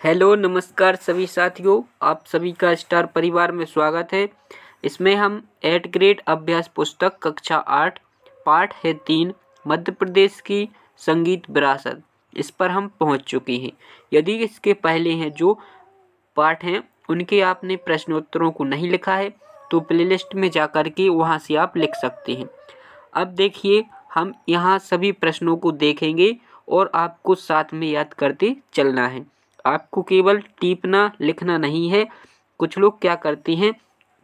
Hello, नमस्कार सभी साथियों। आप सभी का स्टार परिवार में स्वागत है। इसमें हम एट ग्रेड अभ्यास पुस्तक कक्षा आठ, पाठ है तीन, मध्य प्रदेश की संगीत विरासत। इस पर हम पहुँच चुके हैं। यदि इसके पहले हैं जो पाठ हैं, उनके आपने प्रश्नोत्तरों को नहीं लिखा है तो प्लेलिस्ट में जा कर के वहाँ से आप लिख सकते हैं। अब देखिए, हम यहाँ सभी प्रश्नों को देखेंगे और आपको साथ में याद करते चलना है। आपको केवल टीपना, लिखना नहीं है। कुछ लोग क्या करते हैं?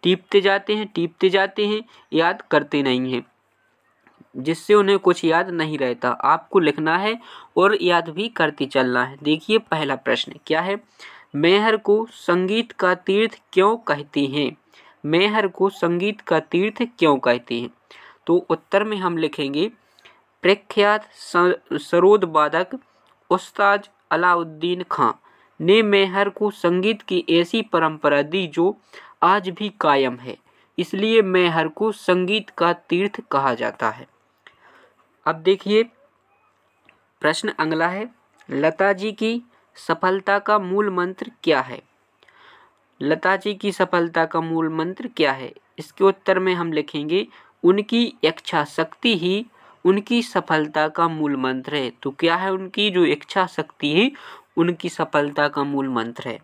टीपते जाते हैं, टीपते जाते हैं, याद करते नहीं हैं, जिससे उन्हें कुछ याद नहीं रहता। आपको लिखना है और याद भी करते चलना है। देखिए पहला प्रश्न, क्या है? मेहर को संगीत का तीर्थ क्यों कहते हैं? मेहर को संगीत का तीर्थ क्यों कहते हैं? तो उत्तर में हम लिखेंगे, प्रख्यात सरोद वादक उस्ताद अलाउद्दीन खां। ने मेहर को संगीत की ऐसी परंपरा दी जो आज भी कायम है। इसलिए मेहर को संगीत का तीर्थ कहा जाता है। अब देखिए, प्रश्न अगला है, लता जी की सफलता का मूल मंत्र क्या है? लता जी की सफलता का मूल मंत्र क्या है? इसके उत्तर में हम लिखेंगे, उनकी इच्छा शक्ति ही उनकी सफलता का मूल मंत्र है। तो क्या है उनकी जो इच्छा शक्ति है? उनकी सफलता का मूल मंत्र है।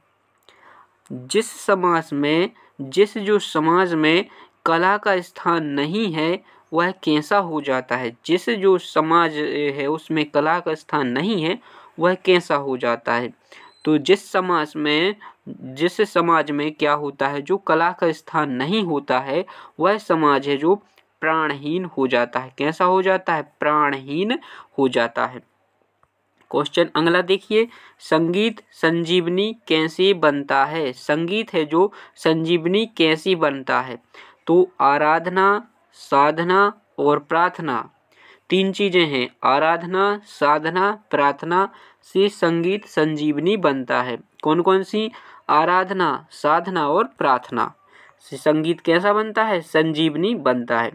जिस समाज में, जिस जो समाज में कला का स्थान नहीं है, वह कैसा हो जाता है? जिस जो समाज है, उसमें कला का स्थान नहीं है, वह कैसा हो जाता है? तो जिस समाज में, जिस समाज में क्या होता है, जो कला का स्थान नहीं होता है, वह समाज है जो प्राणहीन हो जाता है। कैसा हो जाता है? प्राणहीन हो जाता है। क्वेश्चन अगला देखिए। संगीत संजीवनी कैसे बनता है? संगीत है जो संजीवनी कैसे बनता है? तो आराधना, साधना और प्रार्थना। तीन चीज़ें हैं। आराधना, साधना, प्रार्थना से संगीत संजीवनी बनता है। कौन कौन सी? आराधना, साधना और प्रार्थना से संगीत कैसा बनता है? संजीवनी बनता है।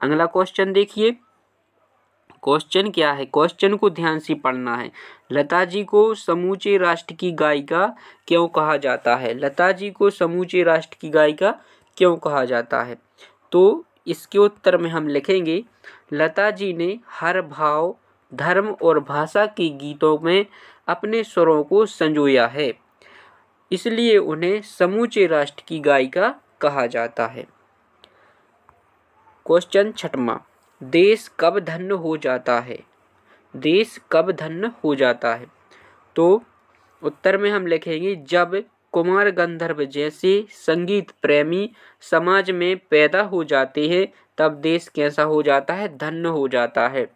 अगला क्वेश्चन देखिए। क्वेश्चन क्या है? क्वेश्चन को ध्यान से पढ़ना है। लता जी को समूचे राष्ट्र की गायिका क्यों कहा जाता है? लता जी को समूचे राष्ट्र की गायिका क्यों कहा जाता है? तो इसके उत्तर में हम लिखेंगे लता जी ने हर भाव, धर्म और भाषा के गीतों में अपने स्वरों को संजोया है। इसलिए उन्हें समूचे राष्ट्र की गायिका कहा जाता है। क्वेश्चन छठवा। देश कब धन्य हो जाता है? देश कब धन्य हो जाता है? तो उत्तर में हम लिखेंगे, जब कुमार गंधर्व जैसे संगीत प्रेमी समाज में पैदा हो जाते हैं, तब देश कैसा हो जाता है? धन्य हो जाता है।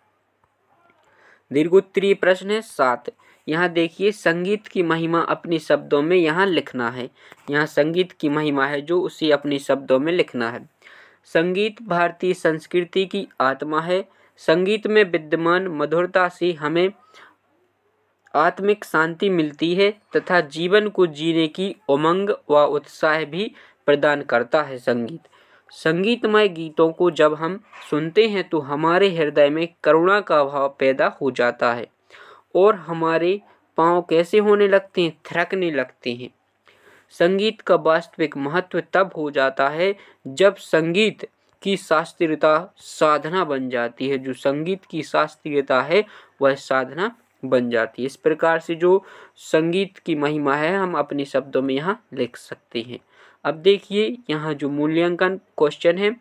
दीर्घोत्तरीय प्रश्न है सात। यहाँ देखिए, संगीत की महिमा अपने शब्दों में यहाँ लिखना है। यहाँ संगीत की महिमा है जो उसे अपने शब्दों में लिखना है। संगीत भारतीय संस्कृति की आत्मा है। संगीत में विद्यमान मधुरता से हमें आत्मिक शांति मिलती है तथा जीवन को जीने की उमंग व उत्साह भी प्रदान करता है संगीत। संगीतमय गीतों को जब हम सुनते हैं तो हमारे हृदय में करुणा का भाव पैदा हो जाता है और हमारे पाँव कैसे होने लगते हैं, थरकने लगते हैं। संगीत का वास्तविक महत्व तब हो जाता है जब संगीत की शास्त्रीयता साधना बन जाती है। जो संगीत की शास्त्रीयता है, वह साधना बन जाती है। इस प्रकार से जो संगीत की महिमा है, हम अपने शब्दों में यहाँ लिख सकते हैं। अब देखिए, यहाँ जो मूल्यांकन क्वेश्चन है।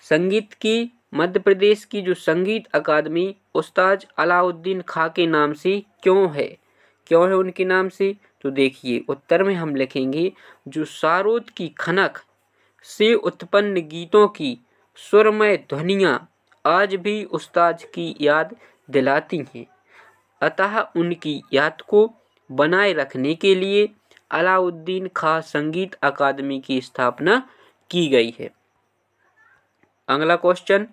संगीत की मध्य प्रदेश की जो संगीत अकादमी, उस्ताद अलाउद्दीन खां के नाम से क्यों है? क्यों है उनके नाम से? तो देखिए, उत्तर में हम लिखेंगे, जो सारोद की खनक से उत्पन्न गीतों की सुरमय ध्वनियाँ आज भी उस्ताद की याद दिलाती हैं, अतः उनकी याद को बनाए रखने के लिए अलाउद्दीन खां संगीत अकादमी की स्थापना की गई है। अगला क्वेश्चन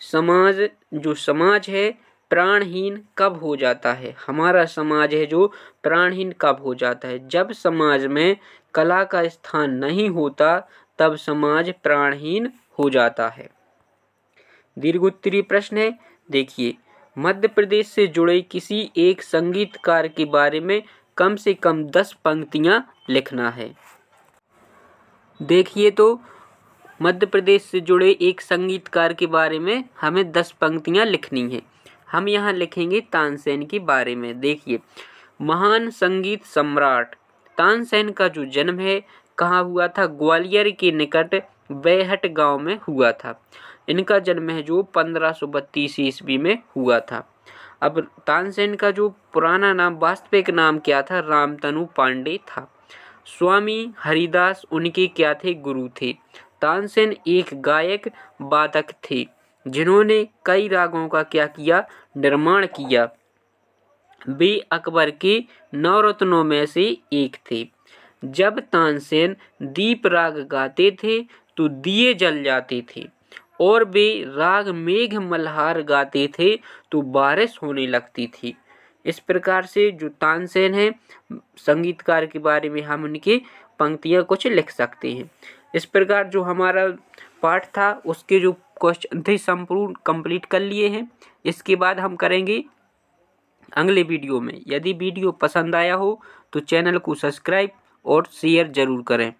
समाज, जो समाज है प्राणहीन कब हो जाता है? हमारा समाज है जो प्राणहीन कब हो जाता है? जब समाज में कला का स्थान नहीं होता, तब समाज प्राणहीन हो जाता है। दीर्घोत्तरीय प्रश्न है, देखिए, मध्य प्रदेश से जुड़े किसी एक संगीतकार के बारे में कम से कम दस पंक्तियाँ लिखना है। देखिए तो मध्य प्रदेश से जुड़े एक संगीतकार के बारे में हमें दस पंक्तियाँ लिखनी है। हम यहाँ लिखेंगे तानसेन के बारे में। देखिए, महान संगीत सम्राट। तानसेन का जो जन्म है, कहाँ हुआ था? ग्वालियर के निकट बेहट गाँव में हुआ था। इनका जन्म है जो पंद्रह सौ बत्तीस ईस्वी में हुआ था। अब तानसेन का जो पुराना नाम, वास्तविक नाम क्या था? रामतनु पांडे था। स्वामी हरिदास उनके क्या थे? गुरु थे। तानसेन एक गायक वादक थे। जिन्होंने कई रागों का क्या किया? निर्माण किया। वे अकबर के नवरत्नों में से एक थे। जब तानसेन दीप राग गाते थे तो दिए जल जाते थे और वे राग मेघ मल्हार गाते थे तो बारिश होने लगती थी। इस प्रकार से जो तानसेन है, संगीतकार के बारे में हम उनकी पंक्तियाँ कुछ लिख सकते हैं। इस प्रकार जो हमारा पाठ था, उसके जो क्वेश्चन थे, संपूर्ण कंप्लीट कर लिए हैं। इसके बाद हम करेंगे अगले वीडियो में। यदि वीडियो पसंद आया हो तो चैनल को सब्सक्राइब और शेयर ज़रूर करें।